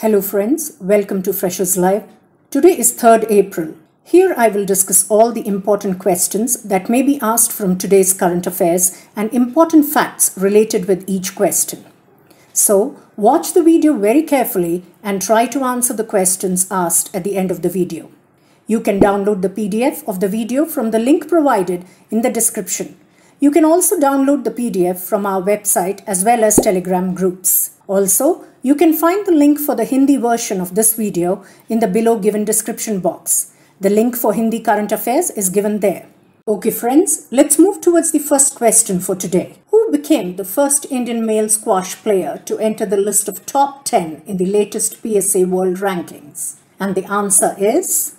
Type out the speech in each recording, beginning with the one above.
Hello friends, welcome to Freshers Live. Today is 3rd April. Here I will discuss all the important questions that may be asked from today's current affairs and important facts related with each question. So, watch the video very carefully and try to answer the questions asked at the end of the video. You can download the PDF of the video from the link provided in the description. You can also download the PDF from our website as well as Telegram groups. Also, you can find the link for the Hindi version of this video in the below given description box. The link for Hindi current affairs is given there. Okay friends, let's move towards the first question for today. Who became the first Indian male squash player to enter the list of top 10 in the latest PSA World Rankings? And the answer is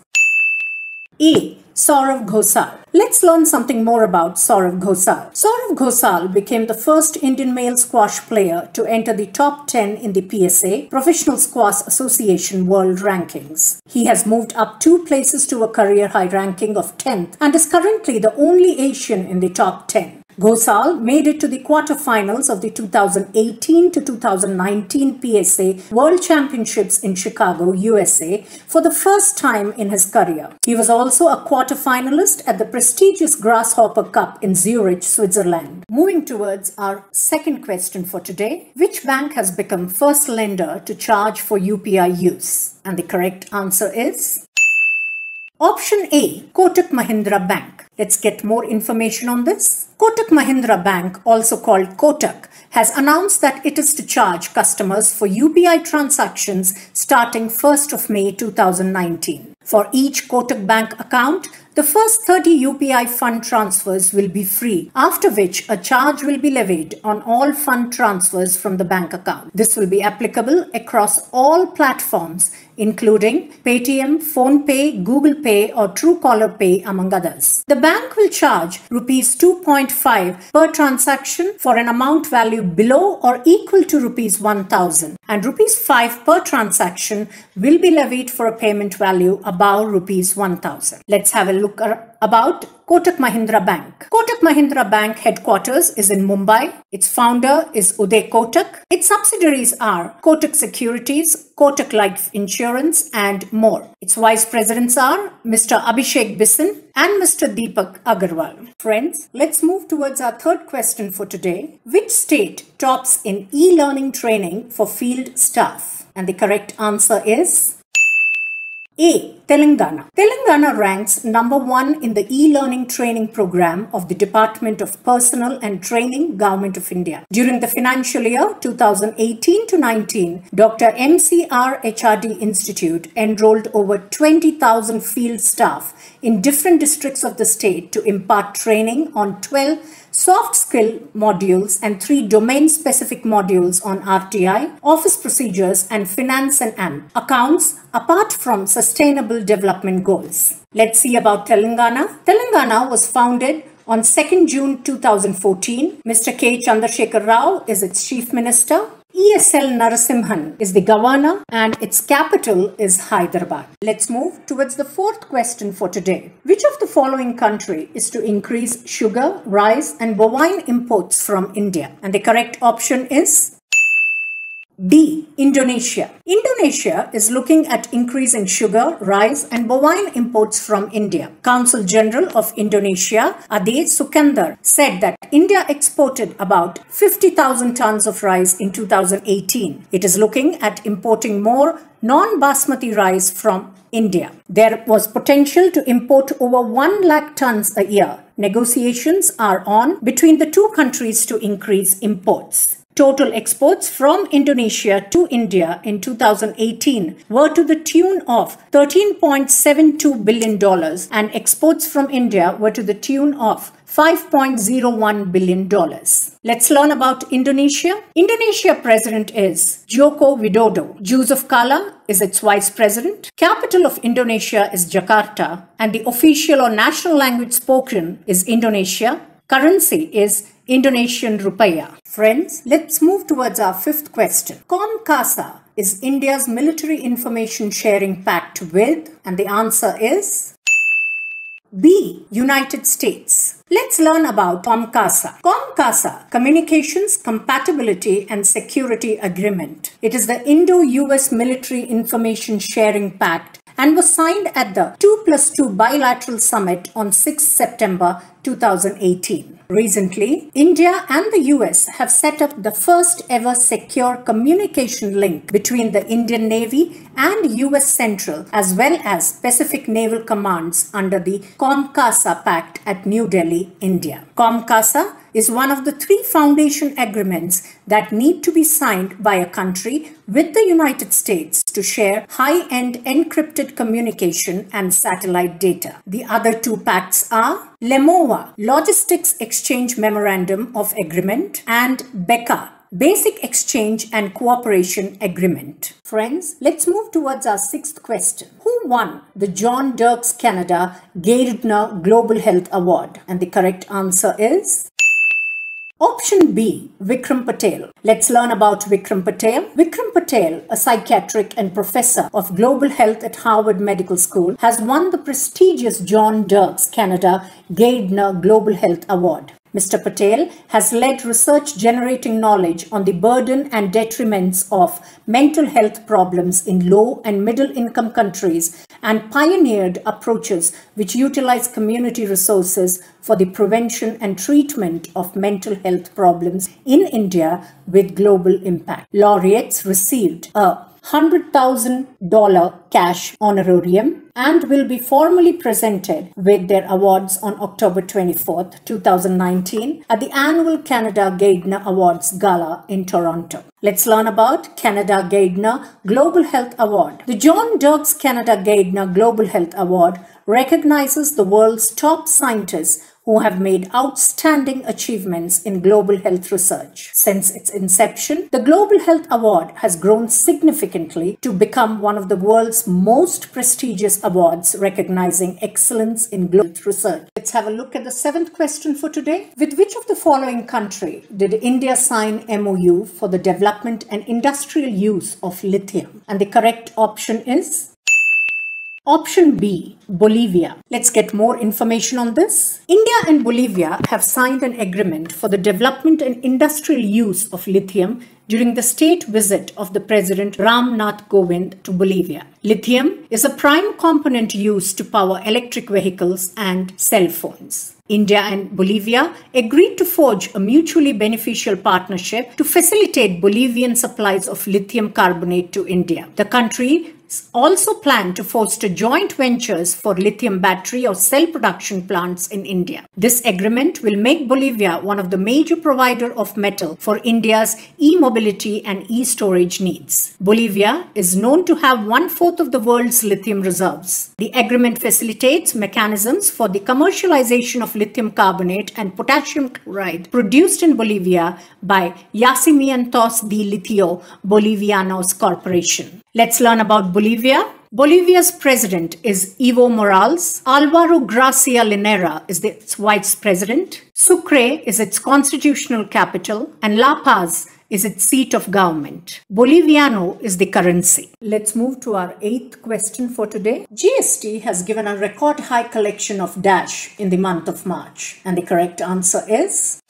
A. Saurav Ghosal. Let's learn something more about Saurav Ghosal. Saurav Ghosal became the first Indian male squash player to enter the top 10 in the PSA, Professional Squash Association World Rankings. He has moved up two places to a career high ranking of 10th and is currently the only Asian in the top 10. Ghosal made it to the quarterfinals of the 2018 to 2019 PSA World Championships in Chicago, USA for the first time in his career. He was also a quarterfinalist at the prestigious Grasshopper Cup in Zurich, Switzerland. Moving towards our second question for today, which bank has become first lender to charge for UPI use? And the correct answer is Option A, Kotak Mahindra Bank. Let's get more information on this. Kotak Mahindra Bank, also called Kotak, has announced that it is to charge customers for UPI transactions starting 1st of May 2019. For each Kotak Bank account, the first 30 UPI fund transfers will be free, after which a charge will be levied on all fund transfers from the bank account. This will be applicable across all platforms including Paytm, PhonePe, Google Pay or Truecaller Pay among others. The bank will charge rupees 2.5 per transaction for an amount value below or equal to rupees 1000 and rupees 5 per transaction will be levied for a payment value above rupees 1000. Let's have a look about Kotak Mahindra Bank. Kotak Mahindra Bank headquarters is in Mumbai. Its founder is Uday Kotak. Its subsidiaries are Kotak Securities, Kotak Life Insurance and more. Its vice presidents are Mr. Abhishek Bisan and Mr. Deepak Agarwal. Friends, let's move towards our third question for today. Which state tops in e-learning training for field staff? And the correct answer is a. Telangana. Telangana ranks number one in the e-learning training program of the Department of Personnel and Training, Government of India. During the financial year 2018 to 19, Dr. MCR HRD Institute enrolled over 20,000 field staff in different districts of the state to impart training on 12 soft skill modules and three domain specific modules on RTI, office procedures and finance and accounts apart from sustainable development goals. Let's see about Telangana. Telangana was founded on 2nd June 2014. Mr. K. Chandrasekhar Rao is its chief minister. ESL Narasimhan is the governor and its capital is Hyderabad. Let's move towards the fourth question for today. Which of the following country is to increase sugar, rice and bovine imports from India? And the correct option is D. Indonesia. Indonesia is looking at increasing sugar, rice and bovine imports from India. Council General of Indonesia, Ade Sukandar, said that India exported about 50,000 tons of rice in 2018. It is looking at importing more non-basmati rice from India. There was potential to import over 1 lakh tons a year. Negotiations are on between the two countries to increase imports. Total exports from Indonesia to India in 2018 were to the tune of $13.72 billion and exports from India were to the tune of $5.01 billion. Let's learn about Indonesia. Indonesia president is Joko Widodo. Jusuf Kalla is its vice president. Capital of Indonesia is Jakarta and the official or national language spoken is Indonesia. Currency is Indonesian rupiah. Friends, let's move towards our fifth question. COMCASA is India's military information sharing pact with, and the answer is B. United States. Let's learn about COMCASA. COMCASA, Communications Compatibility and Security Agreement. It is the Indo-US Military Information Sharing Pact and was signed at the 2 plus 2 bilateral summit on 6 September 2018. Recently, India and the US have set up the first ever secure communication link between the Indian Navy and US Central as well as Pacific Naval Commands under the COMCASA Pact at New Delhi, India. COMCASA is one of the three foundation agreements that need to be signed by a country with the United States to share high-end encrypted communication and satellite data. The other two pacts are LEMOA, Logistics Exchange Memorandum of Agreement, and BECA, Basic Exchange and Cooperation Agreement. Friends, let's move towards our sixth question. Who won the John Dirks Canada Gairdner Global Health Award? And the correct answer is Option B, Vikram Patel. Let's learn about Vikram Patel. Vikram Patel, a psychiatric and professor of global health at Harvard Medical School, has won the prestigious John Dirks Canada Gairdner Global Health Award. Mr. Patel has led research generating knowledge on the burden and detriments of mental health problems in low and middle income countries and pioneered approaches which utilize community resources for the prevention and treatment of mental health problems in India with global impact. Laureates received a $100,000 cash honorarium and will be formally presented with their awards on October 24th, 2019 at the annual Canada Gairdner Awards Gala in Toronto. Let's learn about Canada Gairdner Global Health Award. The John Dirks Canada Gairdner Global Health Award recognizes the world's top scientists who have made outstanding achievements in global health research. Since its inception, the Global Health Award has grown significantly to become one of the world's most prestigious awards recognizing excellence in global research. Let's have a look at the seventh question for today. With which of the following country did India sign MOU for the development and industrial use of lithium? And the correct option is Option B, Bolivia. Let's get more information on this. India and Bolivia have signed an agreement for the development and industrial use of lithium during the state visit of the President Ram Nath Kovind to Bolivia. Lithium is a prime component used to power electric vehicles and cell phones. India and Bolivia agreed to forge a mutually beneficial partnership to facilitate Bolivian supplies of lithium carbonate to India. The country also plan to foster joint ventures for lithium battery or cell production plants in India. This agreement will make Bolivia one of the major provider of metal for India's e-mobility and e-storage needs. Bolivia is known to have one-fourth of the world's lithium reserves. The agreement facilitates mechanisms for the commercialization of lithium carbonate and potassium chloride produced in Bolivia by Yacimientos de Litio Bolivianos Corporation. Let's learn about Bolivia. Bolivia's president is Evo Morales. Alvaro Gracia Linera is its vice president. Sucre is its constitutional capital. And La Paz is its seat of government. Boliviano is the currency. Let's move to our eighth question for today. GST has given a record high collection of Dash in the month of March. And the correct answer is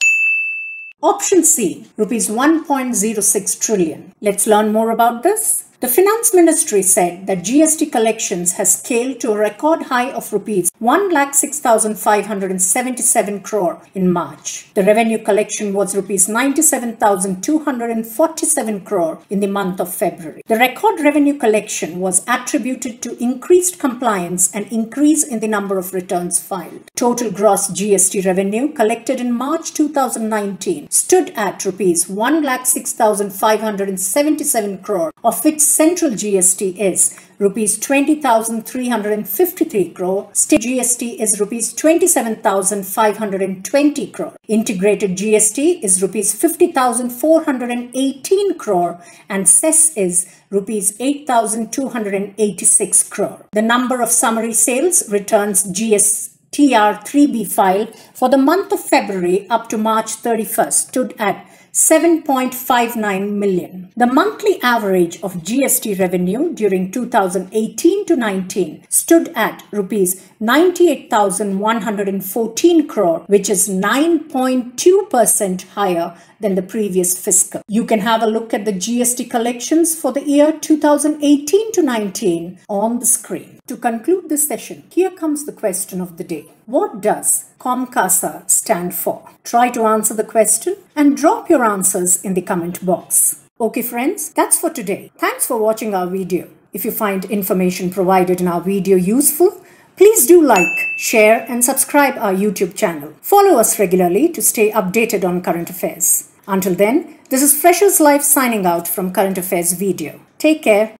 Option C, rupees 1.06 trillion. Let's learn more about this. The Finance Ministry said that GST collections has scaled to a record high of rupees 1,06,577 crore in March. The revenue collection was rupees 97,247 crore in the month of February. The record revenue collection was attributed to increased compliance and increase in the number of returns filed. Total gross GST revenue collected in March 2019 stood at rupees 1,06,577 crore, of which central GST is rupees 20,353 crore. State GST is rupees 27,520 crore. Integrated GST is rupees 50,418 crore and cess is rupees 8,286 crore. The number of summary sales returns GST TR3B file for the month of February up to March 31st stood at 7.59 million. The monthly average of GST revenue during 2018 to 19 stood at rupees 98,114 crore, which is 9.2% higher than the previous fiscal. You can have a look at the GST collections for the year 2018 to 19 on the screen. To conclude this session, here comes the question of the day. What does COMCASA stand for? Try to answer the question and drop your answers in the comment box. Okay friends, that's for today. Thanks for watching our video. If you find information provided in our video useful, please do like, share and subscribe our YouTube channel. Follow us regularly to stay updated on current affairs. Until then, this is Freshers Live signing out from Current Affairs video. Take care.